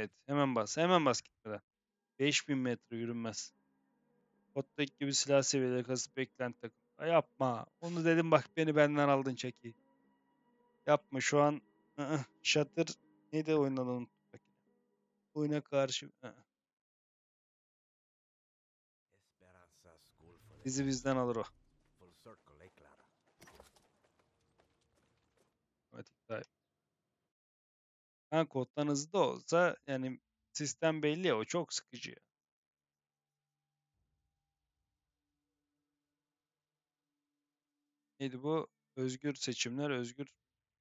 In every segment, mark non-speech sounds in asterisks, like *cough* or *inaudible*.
Evet. Hemen bas. Hemen bas gitmeden. 5000 metre yürünmez. Kottaki gibi silah seviyeleri kasıp beklenti takım. Ya yapma. Onu dedim bak beni benden aldın çeki. Yapma şu an. neydi oyundan unuttum. bak. Oyuna karşı. Bizi bizden alır o. Ha koddan hızlı da olsa yani sistem belli ya o çok sıkıcı. Neydi bu? Özgür seçimler, özgür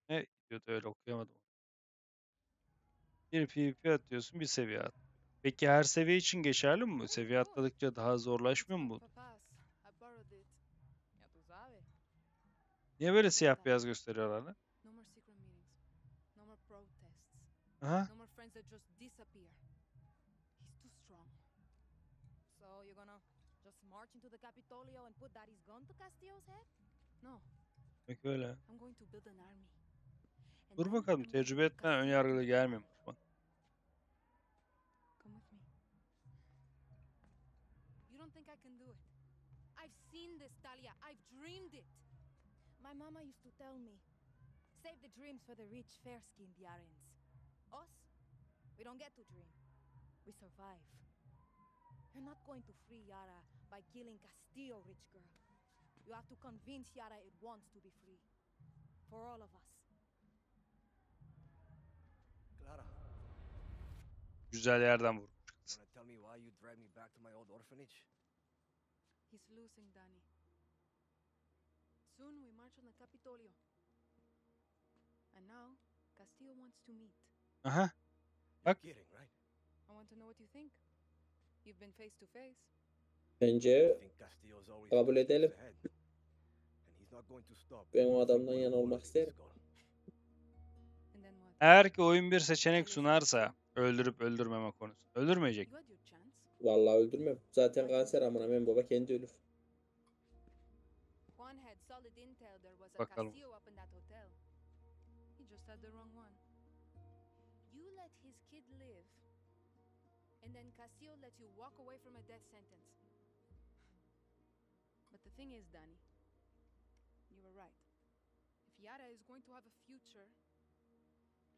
ne diyordu öyle okuyamadım. Bir PvP atıyorsun, bir seviye at. Peki her seviye için geçerli mi bu? Seviye atladıkça daha zorlaşmıyor mu bu? Niye böyle siyah beyaz gösteriyorlar lan? Aha. No more friends that just disappear. He's too strong. So you're gonna just march into the Capitolio and put Daddy's gun to Castillo's head? No, öyle. I'm going to build an army. Dur bakalım I'm going to tecrübe etmeden ön yargılı gelmiyor bana. Come with me. You don't think I can do it? I've seen this, Talia. I've dreamed it. My mama used to tell me, save the dreams for the rich, fair-skinned Yarens. Us, we don't get to dream. We survive. You're not going to free Yara by killing Castillo, rich girl. You have to convince Yara it wants to be free. For all of us. Clara, Güzel yerden vurmuş kız. wanna tell me why you dragged me back to my old orphanage? He's losing Danny. Soon we march on the Capitolio. And now Castillo wants to meet. Aha. Bak. I want to know what you think. You've been face to face. Bence kabul edelim. Ben o adamdan yana olmak isterim. Eğer ki oyun bir seçenek sunarsa öldürüp öldürmeme konusu. Öldürmeyecek. Vallahi öldürmem. Zaten kanser amına men baba kendi ölür. Bakalım. Let his kid live, and then Castillo lets you walk away from a death sentence. *sighs* But the thing is, Danny, you were right. If Yara is going to have a future,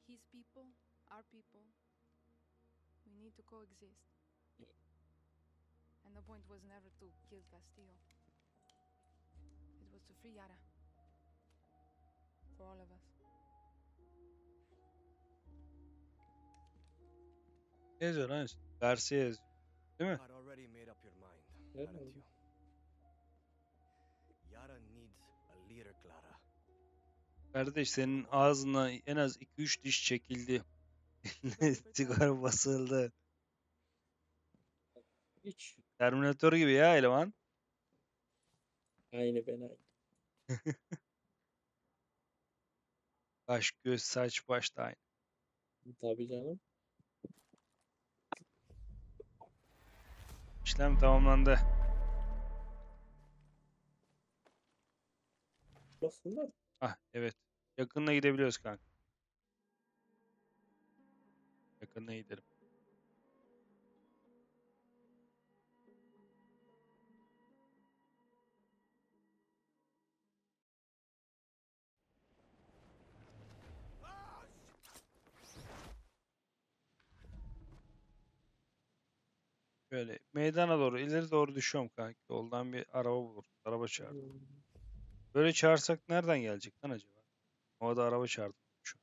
his people, our people, we need to coexist. And the point was never to kill Castillo. It was to free Yara. For all of us. Ne yazıyor lan? Garcia yazıyor. Değil mi? Had already made up your mind, Yeah. hadn't you? Yara needs a leader, Clara. Kardeş senin ağzına en az 2-3 diş çekildi. *laughs* Sigara basıldı. Hiç. Terminator gibi ya eleman. Aynı ben aynı. *laughs* Kaş, göz, saç, baş da aynı. Tabii canım. İşlem tamamlandı. Aslında Ah evet. Yakınına gidebiliyoruz kanka. Yakınına gidelim. Böyle meydana doğru ileri doğru düşüyorum kanka. Yoldan bir araba bulur. Araba çağır. Böyle çağırsak nereden gelecek lan acaba? O da araba çağırdı. Şu.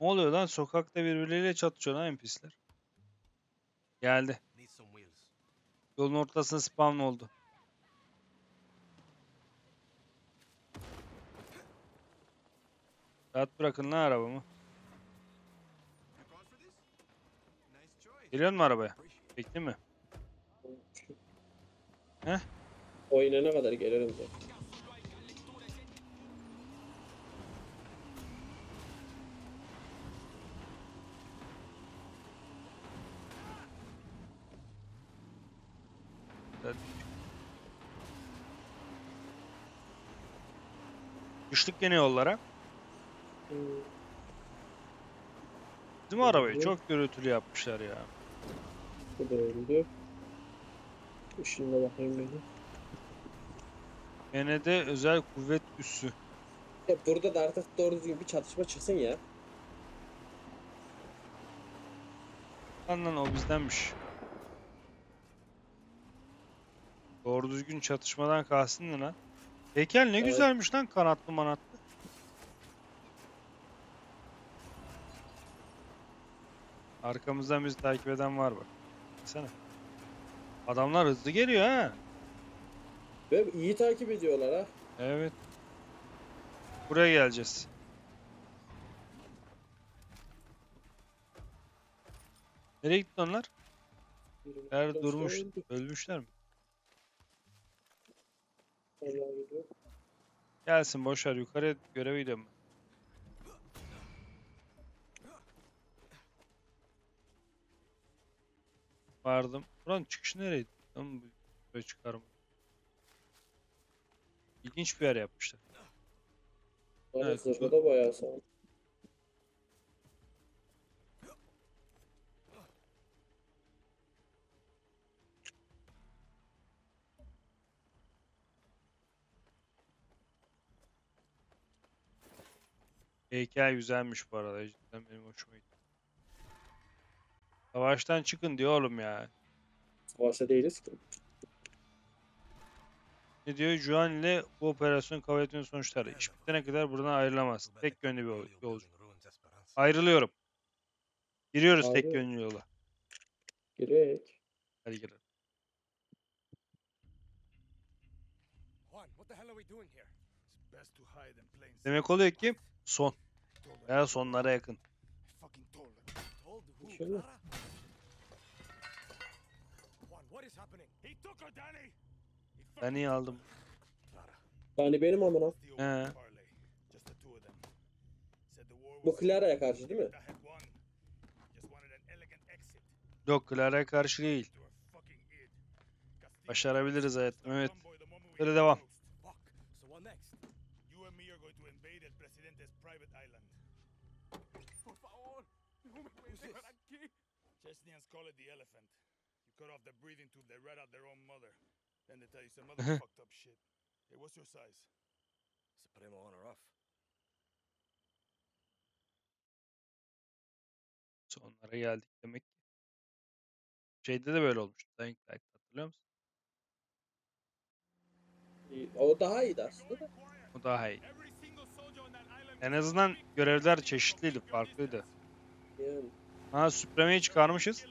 Ne oluyor lan? Sokakta birbirleriyle çatışıyor lan NPC'ler. Geldi. Yolun ortasına spawn oldu. Rahat bırakın lan arabamı. Geliyor mu arabaya? Bekli mi? Heh. Oynana kadar gelirim de. Düştük gene yollara. Bizim arabayı çok gürültülü yapmışlar ya. Bu da öldü. Işınla bakayım bir. BND özel kuvvet üssü. Ya burada da artık doğru düzgün bir çatışma çıksın ya. Lan lan o bizdenmiş. Doğru düzgün çatışmadan kastın ne lan? Heykel ne Evet. güzelmiş lan kanatlı manatlı. Arkamızdan bizi takip eden var bak. Baksana. Adamlar hızlı geliyor ha. Ve iyi takip ediyorlar ha. Evet. Buraya geleceğiz. Nereye gitti onlar? Her durmuş. Ölmüşler mi? Gelsin boşver yukarı göreve gidiyorum. Vardım. Buranın çıkışı nereydi? Tam bu- buraya çıkarım. İlginç bir yer yapmışlar. Evet, zırhı bu- da bayağı sağ. Heykel güzelmiş bu arada. Cidden benim hoşuma gitti. Savaştan çıkın diyor oğlum ya. Savaşta değiliz ki. Ne diyor? Juan ile bu operasyon kabul etmenin sonuçları. İş bitene kadar buradan ayrılamaz. Tek yönlü bir yol- yolcu. Ayrılıyorum. Giriyoruz tek Ayrı. yönlü yola. Gerek. Hadi girelim. Juan, what the hell are we doing here? It's best to hide in plain sight. Demek oluyor ki son. Veya sonlara yakın. I fucking told them. Told who? İnşallah. Clara? Juan, what is happening? He took her, Danny. He Ben iyi aldım. Yani benim amına. He. Bu Clara'ya karşı değil mi? Yok Clara'ya karşı değil. Başarabiliriz hayatım, evet. Böyle devam. Chesnians call it the elephant. You cut off the breathing tube, they rat out their own mother. Then they tell you some *laughs* other fucked up shit. Hey, what's your size? Supremo on or off. Sonlara geldik demek ki. Şeyde de böyle olmuştu. Dying Light'ta hatırlıyor musun? İyi, O daha iyiydi aslında da. O daha iyi. En azından görevler çeşitliydi, farklıydı. Yani. Ha Supreme'yi çıkarmışız.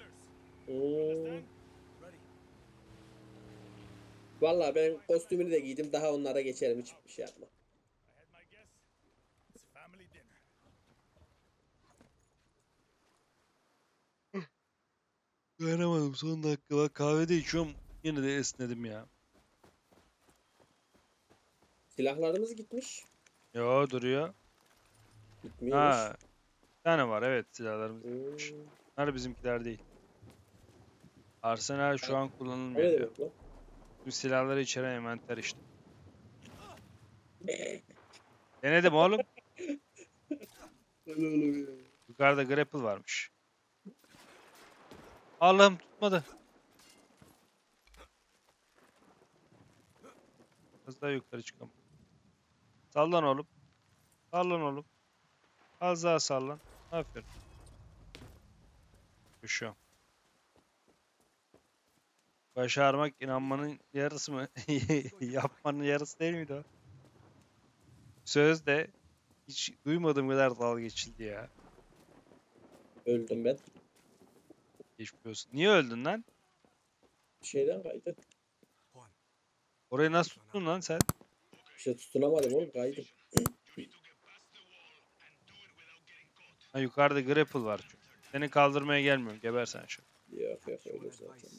Valla ben kostümünü de giydim. Daha onlara geçerim hiç bir şey yapma. Dayanamadım son dakika. Bak kahvede içiyorum. Yine de esnedim ya. Silahlarımız gitmiş. Yo duruyor. Gitmiyor. Ha. Tane var evet silahlarımız. Hmm. Bunlar bizimkiler değil. Arsenal şu an kullanılmıyor diyor. demek lan? Bu silahları içeren envanter işte. *laughs* Denedim oğlum. *laughs* Öyle oluyor. Yukarıda grapple varmış. Allah'ım tutmadı. Biraz daha yukarı çıkalım. Sallan oğlum. Sallan oğlum. Az daha sallan. Aferin. Koşuyorum. Başarmak inanmanın yarısı mı? *laughs* Yapmanın yarısı değil miydi o? Söz de hiç duymadığım kadar dalga geçildi ya. Öldüm ben. Geçmiş olsun. Niye öldün lan? Bir şeyden kaydı. Orayı nasıl tuttun lan sen? Bir şey tutunamadım oğlum kaydım. Ha yukarıda grapple var çünkü. Seni kaldırmaya gelmiyorum. Geber sen şu. Yok yok öyle zaten.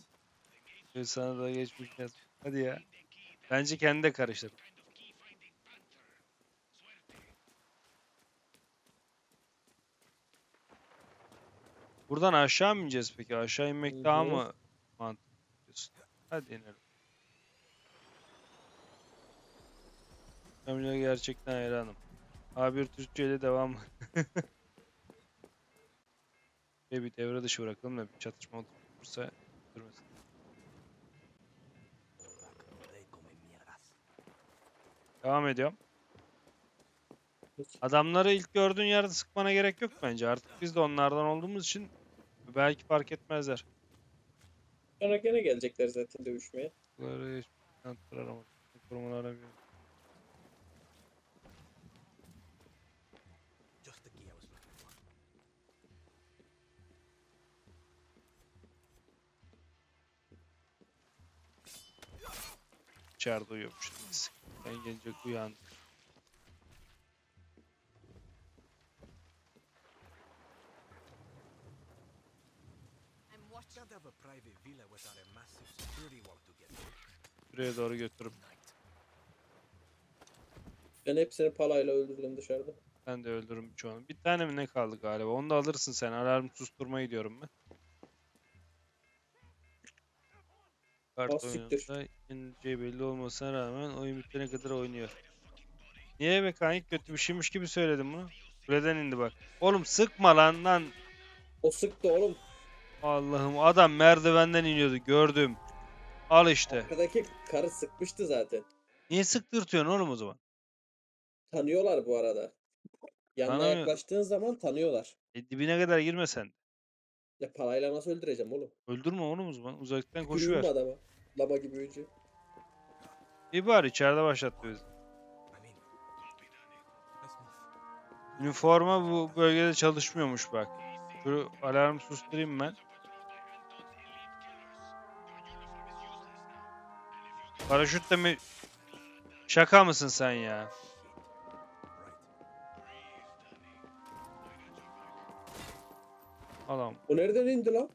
an. Sana da geçmiş yaz. Hadi ya. Bence kendi de karıştır. Buradan aşağı mı ineceğiz peki? Aşağı inmek daha mı mantıklı? Hadi inelim. Kamil'e gerçekten hayranım. A1 Türkçe ile devam. *laughs* Ve bir devre dışı bırakalım da bir çatışma olursa durmasın. Devam ediyorum. Hiç. Adamları ilk gördüğün yerde sıkmana gerek yok bence. Artık biz de onlardan olduğumuz için belki fark etmezler. Sonra gene gelecekler zaten dövüşmeye. Bunları aramadım. Korumalara bir Just the key I was looking for. İçeride uyuyormuş. Ben gelince uyandı. I'm watching. Can't have a private villa without a massive security wall to get through. Şuraya doğru götürüp. Ben hepsini palayla öldürdüm dışarıda. ben de öldürürüm çoğunu. Bir tane mi ne kaldı galiba? Onu da alırsın sen. Alarm susturmayı diyorum ben. Kart oyununda yenileceği belli olmasına rağmen oyun bitene kadar oynuyor. Niye mekanik kötü bir şeymiş gibi söyledim bunu? Kuleden indi bak. Oğlum sıkma lan lan. O sıktı oğlum. Allah'ım adam merdivenden iniyordu gördüm. Al işte. Arkadaki karı sıkmıştı zaten. Niye sıktırtıyorsun oğlum o zaman? Tanıyorlar bu arada. Yanına Tanımıyor. yaklaştığın zaman tanıyorlar. E, dibine kadar girme sen. Ya parayla nasıl öldüreceğim oğlum? Öldürme oğlum o zaman. Uzaktan koşuver. mi adama? Lama gibi önce. İyi bari içeride move. Üniforma bu bölgede çalışmıyormuş bak. Şu alarmı susturayım ben. Paraşüt de mi? Şaka mısın sen ya? Allah'ım O nereden indi lan?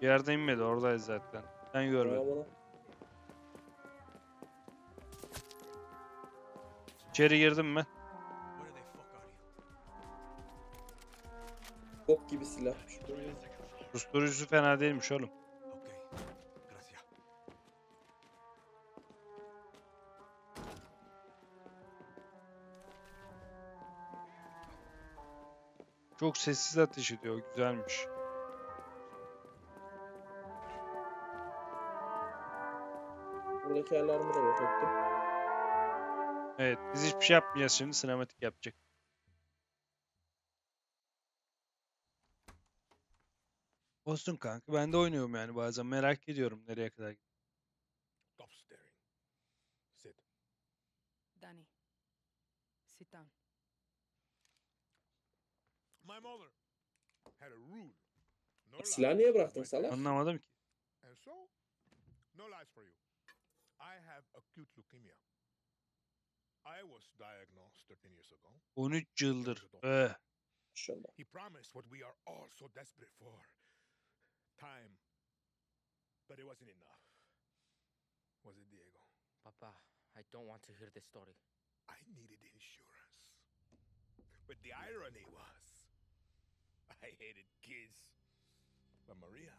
bir yerde inmedi oradayız zaten. Sen görmedin. İçeri girdim you? Bok gibi silahmış. bu. Susturucusu fena değilmiş oğlum. Çok sessiz ateş ediyor. Güzelmiş. Buradaki alarmı da yok ettim. Evet biz hiçbir şey yapmayacağız şimdi. Sinematik yapacak. Olsun kanka. Ben de oynuyorum yani bazen. Merak ediyorum nereye kadar. Stop staring. Sit. Danny, sit down. My mother had a rule. No silahı niye bıraktın salak? Anlamadım ki. And so, no lies for you. I have acute leukemia. I was diagnosed 13 years ago. 13 yıldır. Eh. Maşallah. He promised what we are all so desperate for time. But it wasn't enough. Was it, Diego? Papa, I don't want to hear this story. I needed insurance. But the irony was, I hated kids. But Maria,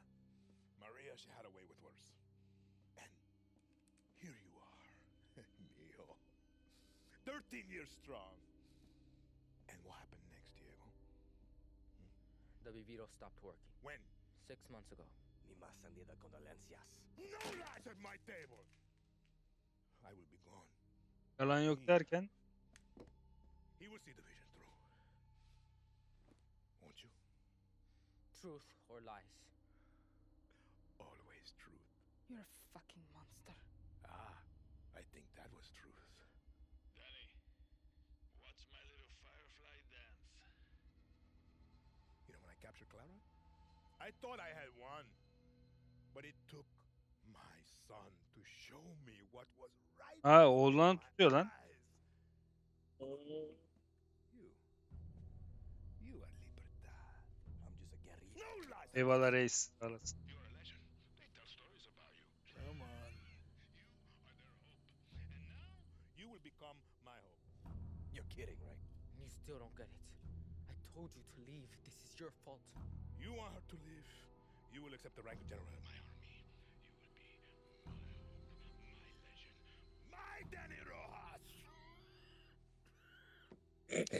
Maria, she had a way with words. And here you are, Mio. 13 years strong. And what happened next, Diego? The Viviro stopped working When? six months ago. Mi más sentida condolencias. No lies at my table! I will be gone. Yalan yok derken He will see the vision through. Won't you? Truth or lies? Always truth. You're a fucking monster. Ah, I think that was truth. Danny, watch my little firefly dance. You know when I captured Clara? I thought I had won. But it took my son to show me what was right. Ah, ha, before oğlan tutuyor lan. eyes. You. You are libertad. I'm just a guerrilla. No lies! eyvallah reis. sağ olasın. You're a legend. They tell stories about you. Come on. You are their hope. And now, You will become my hope. You're kidding, right? You still don't get it. I told you to leave. This is your fault. You want her to live. You will accept the rank of general. In my army, you will be my hope, my legend. My Danny Rojas!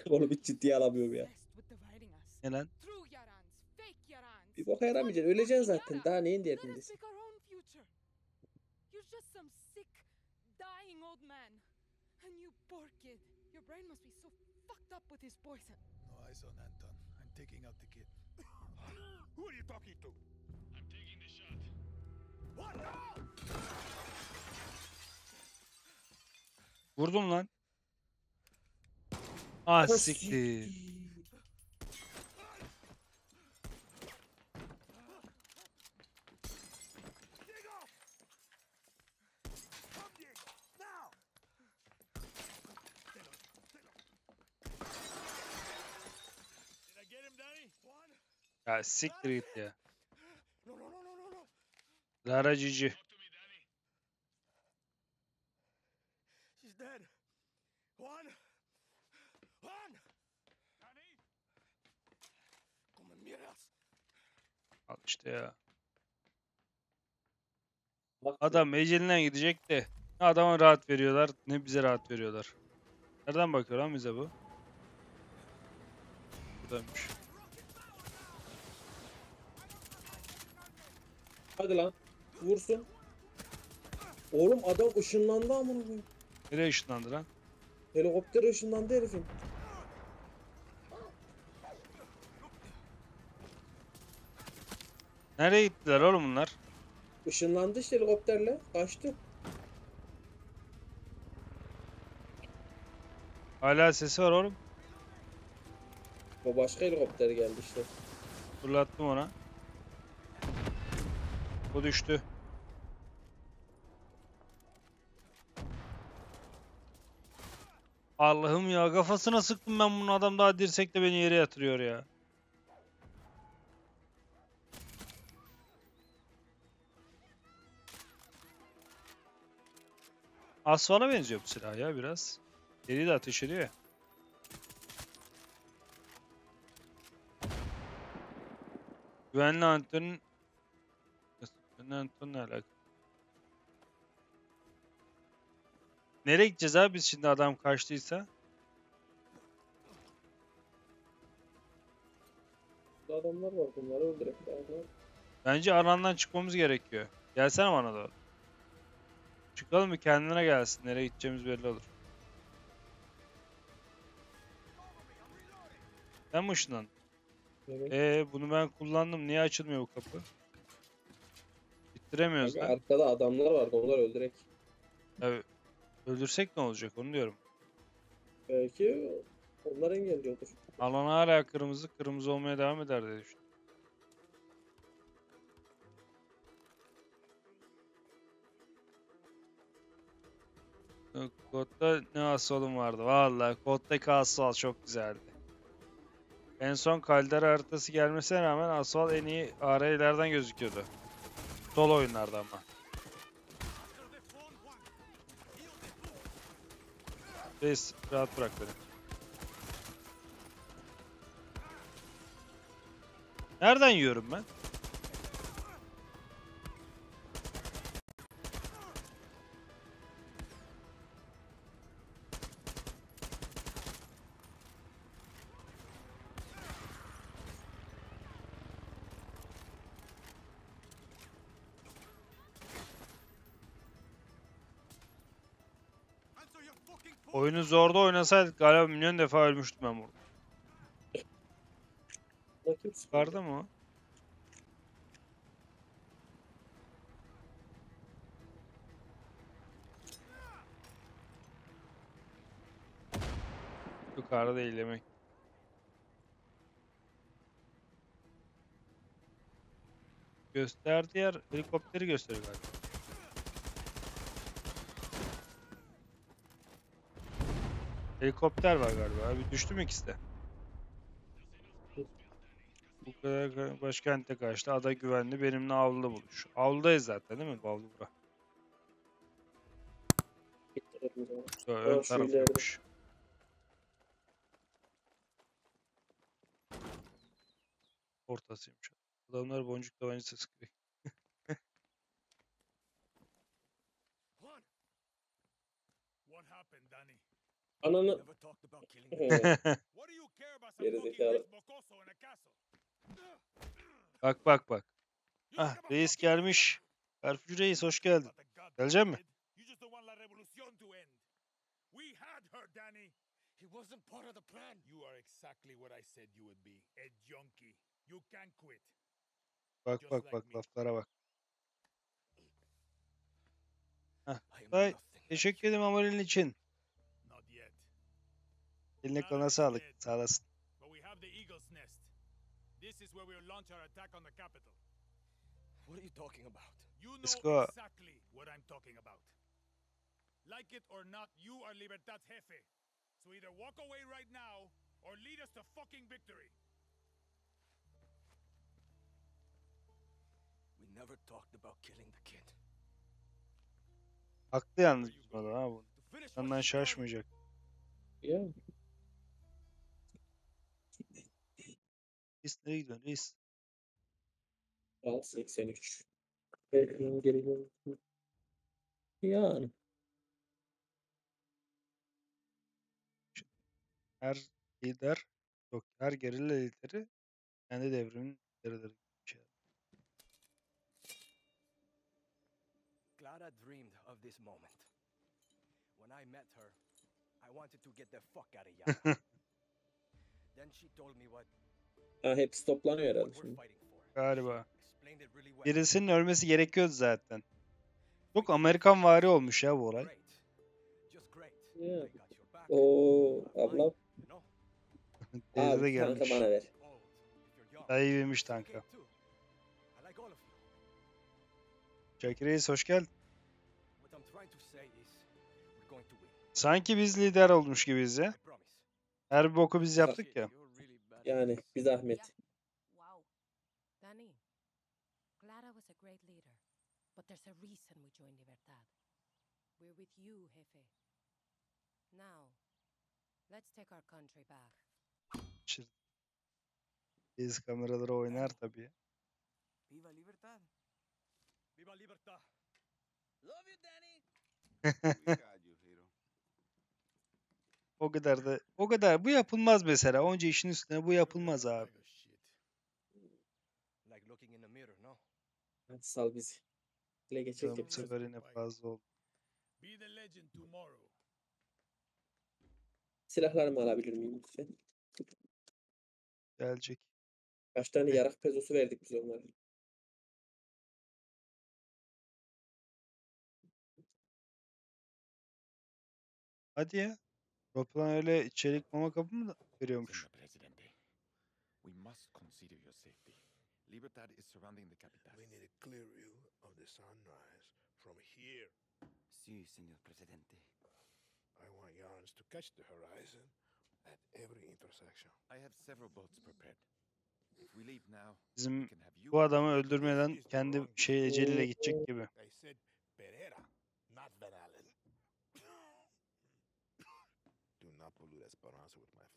*laughs* Onu bir ciddiye alamıyorum ya. Blessed with dividing us. Ne lan? True Yarans, fake Yarans. Bir boka yaramayacaksın. Öleceksin zaten. Daha neyin Let us derdindesin? pick our own future. You're just some sick, dying old man. And you poor kid. Your brain must be so fucked up with his poison. Eyes on Anton. I'm taking out the kid. *coughs* Who are you talking to? I'm taking the shot. What? No! Vurdum lan. Ah siktir. Diego! Come, Diego! Now! Did I get him, Danny? One. Ya siktir git ya. No, no, no, no, no, no. Lara cici. She's dead. Juan! Juan! Danny? Come mierdas. Al işte ya. Bak, Adam ecelinden gidecek de. Ne adama rahat veriyorlar ne bize rahat veriyorlar. Nereden bakıyor lan bize bu? Buradaymış. Hadi lan. Vursun. Oğlum adam ışınlandı amına koyayım. Nereye ışınlandı lan? Helikopter ışınlandı herifin. Nereye gittiler oğlum bunlar? Işınlandı işte helikopterle. Kaçtı. Hala sesi var oğlum. O başka helikopter geldi işte. Fırlattım ona. O düştü. Allah'ım ya kafasına sıktım ben bunu adam daha dirsekle beni yere yatırıyor ya. Asfala benziyor bu silah ya biraz. Deri de ateş ediyor. Güvenli Anton'un Anton ne alaka? Nereye gideceğiz abi biz şimdi adam kaçtıysa? Burada adamlar var bunları öldürek lazım. Bence arandan çıkmamız gerekiyor. Gelsene bana doğru. Çıkalım bir kendine gelsin. Nereye gideceğimiz belli olur. Sen mi ışınlandın? Evet. Ee bunu ben kullandım. Niye açılmıyor bu kapı? Bitiremiyoruz Kanka lan. arkada adamlar var onları öldürek. Ya, öldürsek ne olacak onu diyorum. Belki onlar engelliyordur. Alan hala kırmızı. Kırmızı olmaya devam eder diye düşündüm. Yok, Kodda ne asfalım vardı. Vallahi koddaki asfalt çok güzeldi. En son Caldera haritası gelmesine rağmen asfalt en iyi AR'lerden gözüküyordu. Sol oyunlarda ama. Reis rahat bırak beni. Nereden yiyorum ben? Oyunu zorda oynasaydık galiba milyon defa ölmüştüm ben burada. Sıkıldı? Çıkardı mı o? Yukarıda değil demek. Gösterdiği yer helikopteri gösteriyor galiba. Helikopter var galiba. Abi düştü mü ikisi de? Bu kadar ka- başkente kaçtı. Ada güvenli. Benimle avluda buluş. Avludayız zaten değil mi? Avlu bura. Aa, ön tarafıymış. Ortasıymış. Adamlar boncuk tabancası sıkıyor. Juan! What happened, Danny? Ananı... Never talked about killing the What do you care about some Geri fucking zekalı. rich mocoso in *laughs* a castle? Bak bak bak. Ah reis gelmiş. Karfucu reis hoş geldin. Gelecek mi? He wasn't part of the plan. You are exactly what I said you would be. A junkie. You can't quit. Bak Just bak like bak me. laflara bak. Vay, nothing. Teşekkür ederim amorelin için. Eline koluna sağlık. Sağ olasın. But we have the Eagle's Nest. This is where we'll launch our attack on the capital. What are you talking about? You know exactly what I'm talking about. Like it or not, you are Libertad's jefe. So either walk away right now or lead us to fucking victory. We never talked about killing the kid. Haklı yalnız bizim adam ha bu. Senden şaşmayacak. Ya. Reis nereye gidiyorsun reis? Al 83. Belki geri dön- Yani. Her lider yok her gerilla lideri kendi devrimin lideridir. Clara dreamed of this moment. When I met her, I wanted to get the fuck out of Yara. then she told me what, Ha hepsi toplanıyor herhalde şimdi. Galiba. Birisinin ölmesi gerekiyordu zaten. Çok Amerikan vari olmuş ya bu olay. Yeah. Oo You got mine, abla. you know? *laughs* Teyze de Abi gelmiş. kanka bana ver. Dayı yemiş tanka. Jackie Reis hoş geldin. Sanki biz lider olmuş gibiyiz ya. Her bir boku biz yaptık ya. Yani bir zahmet. Wow. Danny, Clara was a great leader, but there's a reason we joined Libertad. We're with you, Jefe. Now, let's take our country back. Biz kameralara oynar tabii. Viva Libertad. Viva Libertad. Love you, Danny. *laughs* O kadar da o kadar bu yapılmaz mesela. Onca işin üstüne bu yapılmaz a abi. bag of shit. Like looking in the mirror, no? Hadi sal bizi. Canım geçecek bu sefer yine fazla oldu. Be the legend tomorrow. Silahlarımı alabilir miyim lütfen? Gelecek. Kaç tane yarak pezosu verdik biz onlara. Hadi ya. Toplan öyle çelik mama kapı mı da veriyormuş? We must consider your safety. Libertad is surrounding the capital. We need a clear view of the sunrise from here. Sí, señor presidente. I want Yarns to catch the horizon at every intersection. I have several boats prepared. If we leave now, we Bizim bu adamı öldürmeden kendi şey eceliyle gidecek gibi. I said Pereira, not Van Allen. Do not pollute Esperanza with my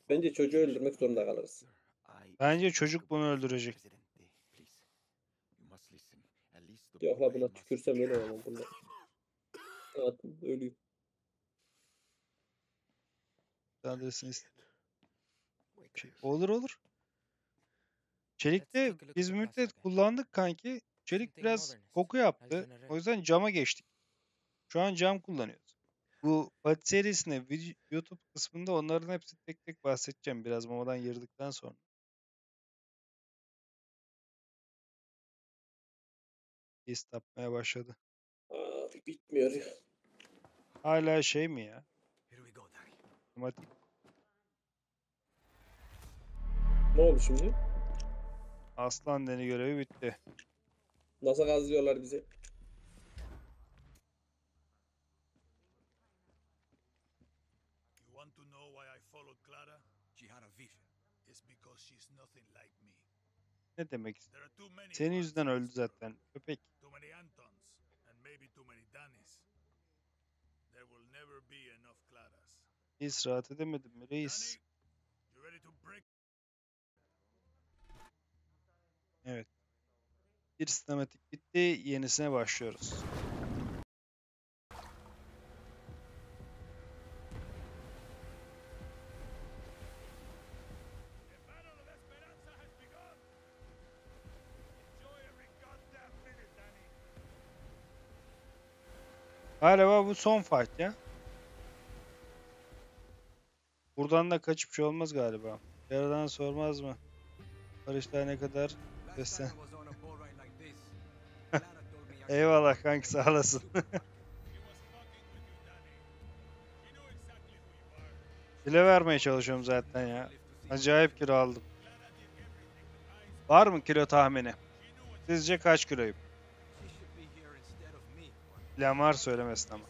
Bence çocuğu öldürmek zorunda kalırız. Bence çocuk bunu öldürecek. The Yok la buna tükürsem öyle olmam bunlar. Evet, ölüyor. Adresini iste- Muy Şey, olur olur. Çelikte biz müddet kullandık kanki. Çelik biraz koku yaptı. O yüzden cama geçtik. Şu an cam kullanıyoruz. Bu Pati serisinde vid- YouTube kısmında onların hepsi tek tek bahsedeceğim biraz mamadan yırdıktan sonra. Tapmaya başladı. Aa, bitmiyor ya. Hala şey mi ya? Here we go, Danny. Otomatik. Ne oldu şimdi? Aslan deni görevi bitti. Nasıl gazlıyorlar bizi? You want to know why I followed Clara? She had a vision. It's because she's nothing like me. Ne demek istiyor? There are too many. Senin yüzünden öldü zaten. Köpek. Too many Antons, and maybe too many Danis. There will never be enough Claras. Reis rahat edemedim mi reis? Evet. Bir sinematik bitti. Yenisine başlıyoruz. Galiba bu son fight ya. Buradan da kaçıp şey olmaz galiba. Yaradan sormaz mı? Barışlar ne kadar göster. *laughs* Eyvallah kanki sağ olasın. *laughs* Kilo vermeye çalışıyorum zaten ya. Acayip kilo aldım. Var mı kilo tahmini? Sizce kaç kiloyum? Lamar söylemesin ama.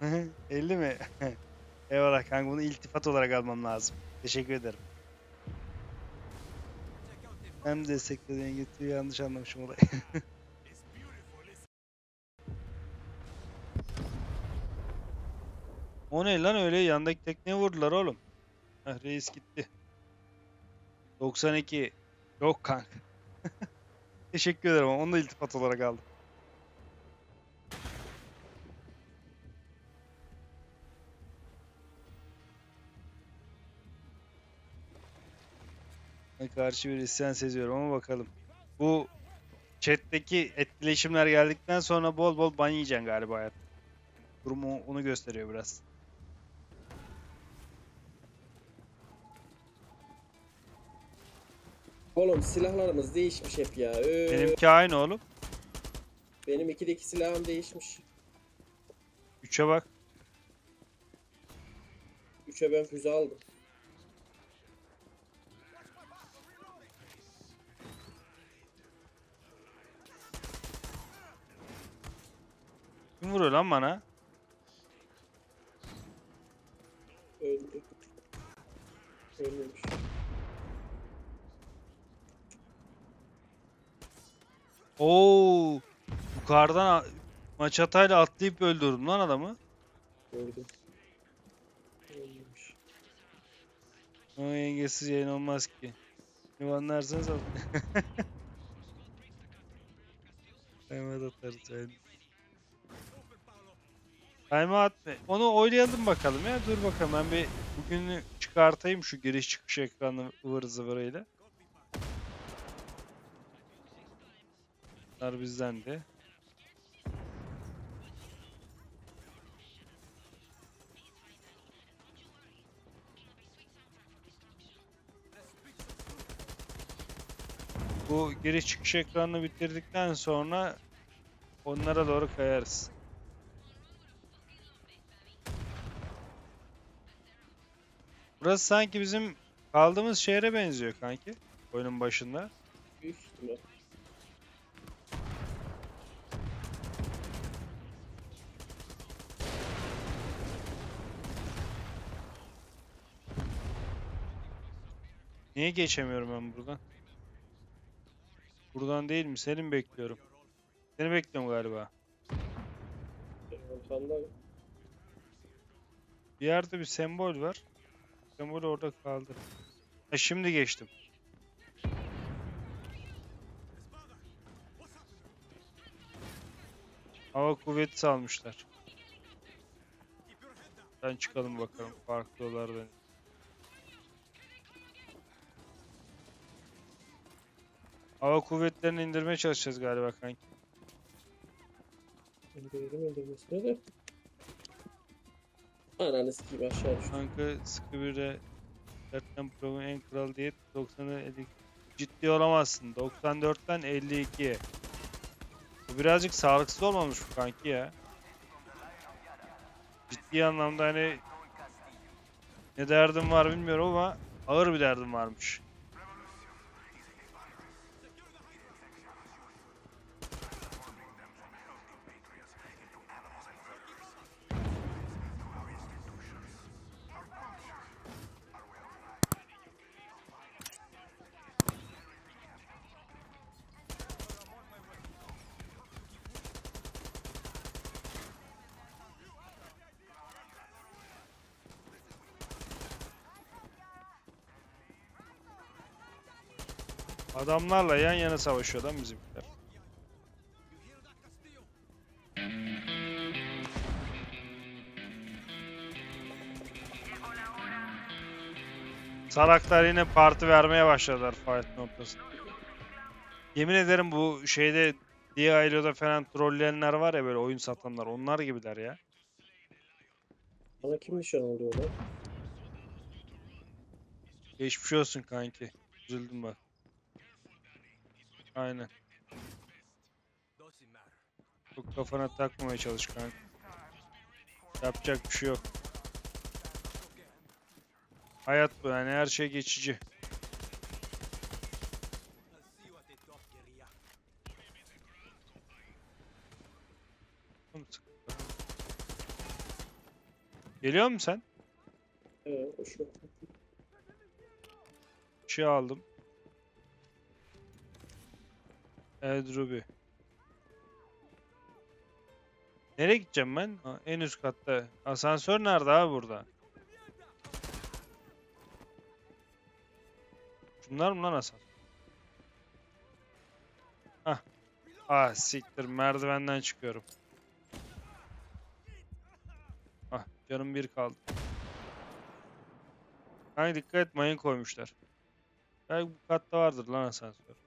*laughs* 50 mi? *laughs* Eyvallah kanka bunu iltifat olarak almam lazım. Teşekkür ederim. Hem desteklediğin getiriyor yanlış anlamışım olayı. *laughs* o ne lan öyle yandaki tekneye vurdular oğlum. Heh, reis gitti. 92. Yok kanka. *laughs* Teşekkür ederim ama onu da iltifat olarak aldım. Karşı bir isyan seziyorum ama bakalım. Bu chat'teki etkileşimler geldikten sonra bol bol ban yiyeceksin galiba hayat. Durumu onu gösteriyor biraz. Oğlum silahlarımız değişmiş hep ya. Ee, Benimki aynı oğlum. benim ikideki silahım değişmiş. 3'e bak. 3'e ben füze aldım. Kim vuruyor lan bana? Oo! Yukarıdan a- maç hatayla atlayıp öldürdüm lan adamı. Gördüm. Ölmemiş. O yengesiz yayın olmaz ki. Ne anlarsanız alın. Hemen atarız yani. Timeout mı? Onu oynayalım bakalım ya. Dur bakalım ben bir bugünü çıkartayım şu giriş çıkış ekranı ıvır zıvırıyla. Bunlar bizden de. Bu giriş çıkış ekranını bitirdikten sonra onlara doğru kayarız. Burası sanki bizim kaldığımız şehre benziyor kanki. Oyunun başında. Büyük Niye geçemiyorum ben buradan? Buradan değil mi? Seni mi bekliyorum? Seni bekliyorum galiba. Bir yerde bir sembol var. Sembol orada kaldı. Ha şimdi geçtim. Hava kuvveti salmışlar. Ben çıkalım bakalım farklı yollardan. Hava kuvvetlerini indirmeye çalışacağız galiba kanki. öldürdüm öldürmesine de. Ananı sikeyim aşağı düştüm. Kanka sıkı bir de Dertten Pro'nun en kral diyet 90'ı 50 ciddi olamazsın. 94'ten 52. Bu birazcık sağlıksız olmamış bu kanki ya. Ciddi anlamda hani ne derdim var bilmiyorum ama ağır bir derdim varmış. Adamlarla yan yana savaşıyor lan bizimkiler. Salaklar yine parti vermeye başladılar fight noktasında. Yemin ederim bu şeyde Diablo'da falan trolleyenler var ya böyle oyun satanlar onlar gibiler ya. Bana kim nişan alıyor lan? Geçmiş olsun kanki. Üzüldüm bak. Aynen. Çok kafana takmamaya çalış kanka. Yapacak bir şey yok. Hayat bu yani her şey geçici. Geliyor musun sen? Ee, hoşuma. Bir şey aldım. Evet Ruby. Nereye gideceğim ben? Ha, en üst katta. Asansör nerede abi burada? Şunlar mı lan asansör? Hah. Ah siktir merdivenden çıkıyorum. Ah canım bir kaldı. Kanka dikkat et mayın koymuşlar. Belki bu katta vardır lan asansör.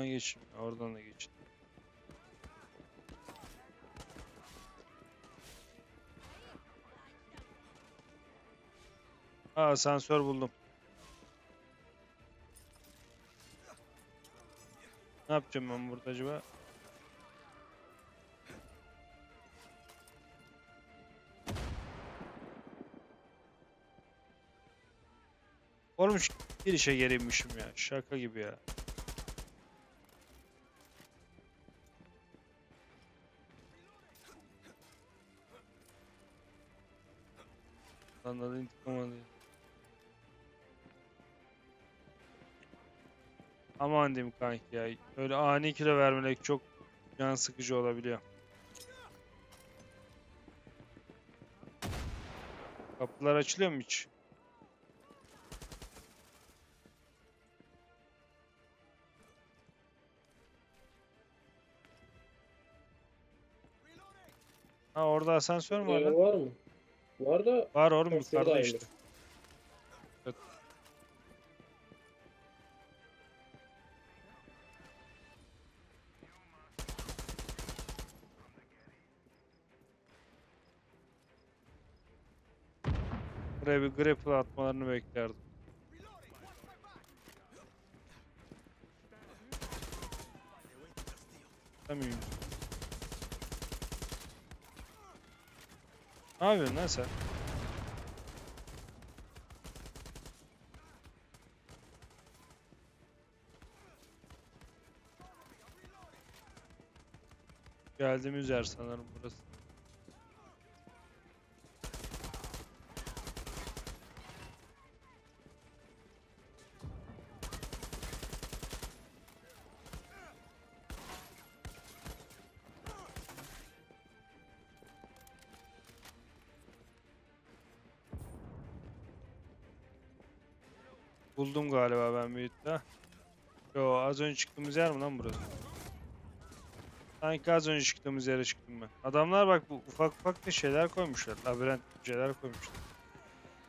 Oradan geçin. Oradan da geçin. Aa asansör buldum. Ne yapacağım ben burada acaba? Oğlum şu girişe gelinmişim ya. Şaka gibi ya. Anladın intikam alıyor. Aman diyeyim kanki ya. Öyle ani kilo vermemek çok can sıkıcı olabiliyor. Kapılar açılıyor mu hiç? Ha orada asansör mü var Ee, var mı? Var da Var oğlum yukarıda işte. Evet. Buraya bir grapple atmalarını beklerdim. Tamam. Ne yapıyorsun lan sen? Geldiğimiz yer sanırım burası. Buldum galiba ben bir iddia. Yo az önce çıktığımız yer mi lan burası? Sanki az önce çıktığımız yere çıktım ben. Adamlar bak bu ufak ufak da şeyler koymuşlar. Labirent şeyler koymuşlar.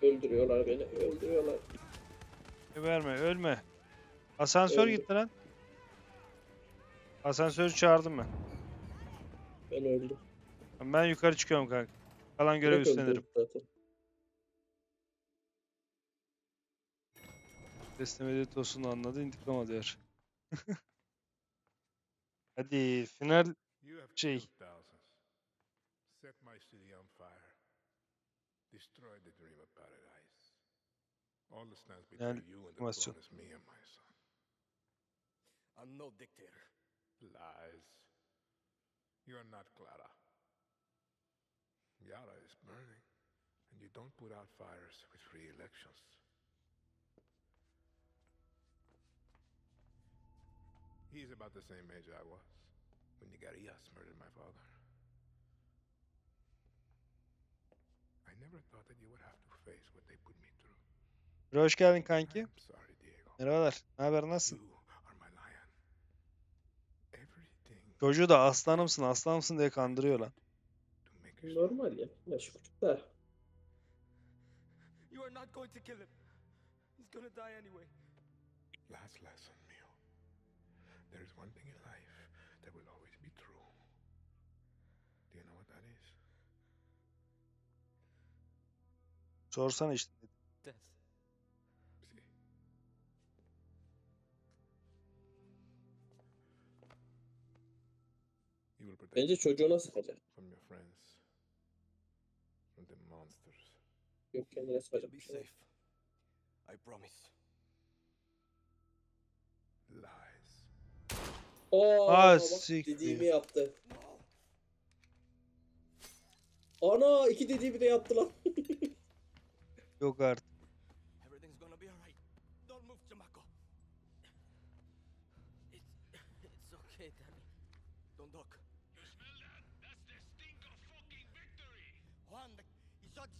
öldürüyorlar beni. Öldürüyorlar. Verme ölme. Asansör Öldü. gitti lan. Asansörü çağırdım ben. Ben öldüm. Ben yukarı çıkıyorum kanka. Kalan görev üstlenirim. zaten. Teslim edildi tosunu anladı intikam alıyor. *laughs* Hadi final You have Şey. killed thousands. Set my city on fire. Destroyed the dream of paradise. All that stands between Yani you and the information. throne is me and my son. I'm no dictator. Lies. You are not Clara. Yara is burning, and you don't put out fires with free elections. He's about the same age I was when Nigarias murdered my father. I never thought that you would have to face what they put me through. Hoş geldin kanki. sorry, Diego. Merhabalar. Ne haber? Nasılsın? You are my lion. Everything Çocuğu da aslanımsın aslanımsın diye kandırıyor lan. To make yourself Normal ya. Yaş küçük de. You are not going to kill him. He's gonna die anyway. Last lesson. There is one thing in life that will always be true. Do you know what that is? Sorsana işte. Death. See. You will protect Bence çocuğuna sıkacak. from your friends, from the monsters. Yok kendine sıkacak. Be bir şey safe. I promise. Aa, bak siktir. dediğimi yaptı. Ana iki dediğimi de yaptı lan. *laughs* Yok artık. Danny.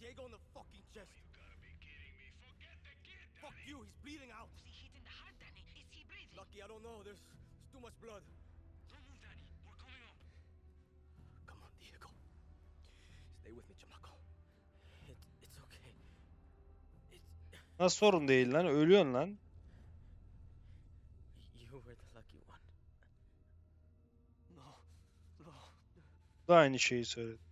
Diego in the fucking chest. You gotta be kidding me. Forget the kid. Fuck you, he's bleeding out. Was he hit in the heart, Danny? Is he breathing? Lucky, I don't know. There's too much blood. Don't move, Danny. We're coming up. Come on, Diego. Stay with me, chamaco. It, it's okay. It's *laughs* Nasıl sorun değil lan? Ölüyorsun lan. you were the lucky one. No, no. Bu da aynı şeyi söyledi.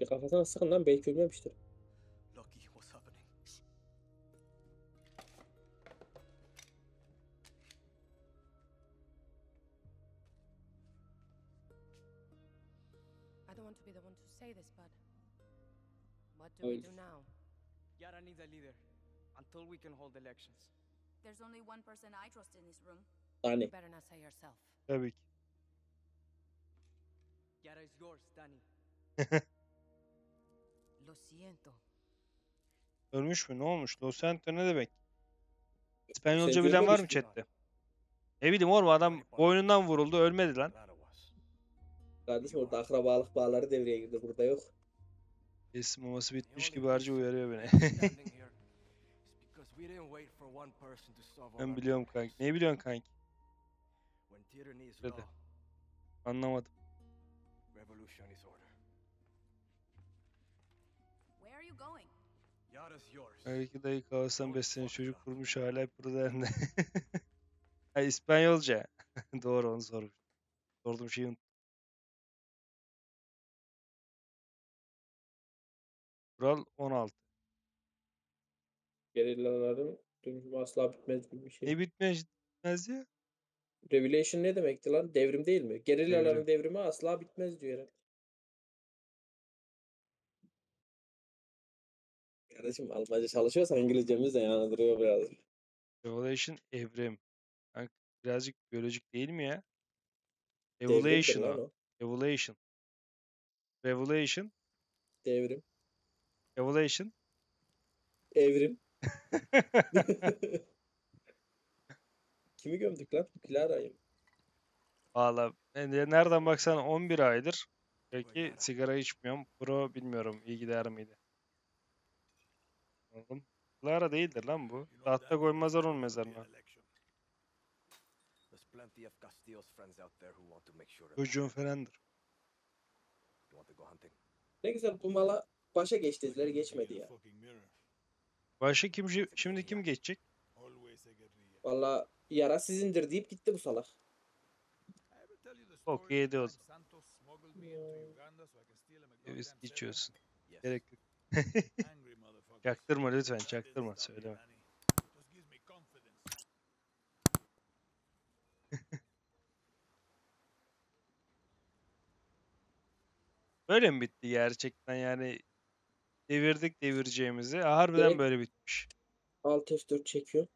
Bir kafasına sıkın lan belki ölmemiştir. Lucky, what's happening? I don't want to be the one to say this, but what do we do now? Yara needs a leader until we can hold elections. There's only one person I trust in this room. Hani You better not say yourself. Tabii ki. Yara is yours, Danny. *laughs* Lo siento. Ölmüş mü? Ne olmuş? Los Santos ne demek? İspanyolca Sen bilen var mı chatte? Ne bileyim oğlum adam boynundan vuruldu ölmedi lan. Kardeşim orada akrabalık bağları devreye girdi burada yok. Kesim maması bitmiş gibi harcı uyarıyor beni. *laughs* ben biliyorum kanki. Ne biliyorsun kanki? Anlamadım. revolution is order. Yours. Belki dayı kaostan beslenen çocuk kurmuş hala pırderinde. *laughs* ha İspanyolca. *laughs* Doğru onu sormuş. Sorduğum şeyi unuttum. Kural 16. Gerillaların dönüşümü asla bitmez gibi bir şey. Ne bitmez ya? Revelation ne demekti lan? Devrim değil mi? Gerillaların Devrim. devrimi asla bitmez diyor herhalde. Kardeşim Almanca çalışıyorsan İngilizcemiz de yani duruyor biraz. Evolution evrim. Kanka, birazcık biyolojik değil mi ya? Devrimdir Evolution lan o. Evolution. Revolution. Devrim. Evolution. Evrim. *laughs* *laughs* Kimi gömdük lan? Clara'yı mı? Valla nereden baksan 11 aydır. Peki sigara içmiyorum. Pro bilmiyorum iyi gider miydi? Oğlum. Clara değildir lan bu. Tahta koymazlar onun mezarına. election. There's plenty of Castillo's friends out there who want to make sure that Çocuğun falandır. you want to go hunting. Ne güzel bu mala başa geçtiler geçmedi ya. Başka kim şi- şimdi kim geçecek? Valla yara sizindir deyip gitti bu salak. Bok yedi o zaman. İçiyorsun. Yes. Gerek yok. *laughs* Çaktırma lütfen çaktırma söyleme. *laughs* Böyle mi bitti gerçekten yani? Devirdik devireceğimizi. Harbiden Direkt- böyle bitmiş. Alt F4 çekiyor.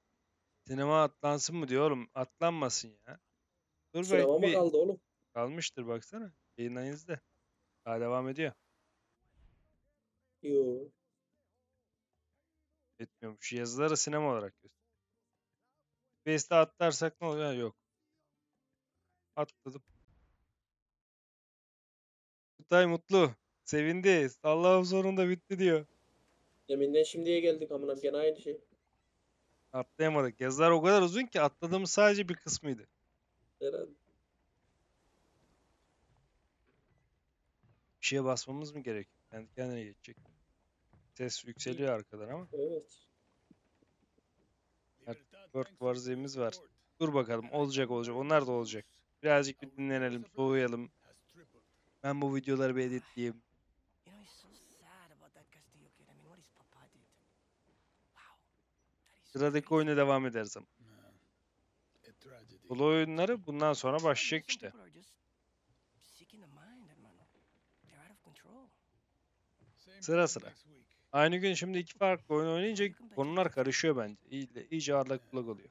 Sinema atlansın mı diyor oğlum. Atlanmasın ya. Dur Sinema mı bir kaldı oğlum? kalmıştır baksana. Yayından izle. Daha devam ediyor. Yo. Etmiyormuş. Yazıları sinema olarak gösteriyor. Face'te atlarsak ne oluyor? Yok. Atladım. Kutay Mutlu. Sevindi. Allah'ım sonunda bitti diyor. Deminden şimdiye geldik amına gene aynı şey. Atlayamadık. Yazılar o kadar uzun ki atladığımız sadece bir kısmıydı. Herhalde. Bir şeye basmamız mı gerek? Kendi kendine geçecek. Ses yükseliyor arkadan ama. Evet. Dört varziyemiz var. Dur bakalım olacak olacak. Onlar da olacak. Birazcık bir dinlenelim, soğuyalım. Ben bu videoları bir editleyeyim. Sıradaki oyuna devam ederiz ama. Solo oyunları bundan sonra başlayacak işte. Sıra sıra. Aynı gün şimdi iki farklı oyun oynayınca konular karışıyor bence. İyice, iyice ağırlık bulag oluyor.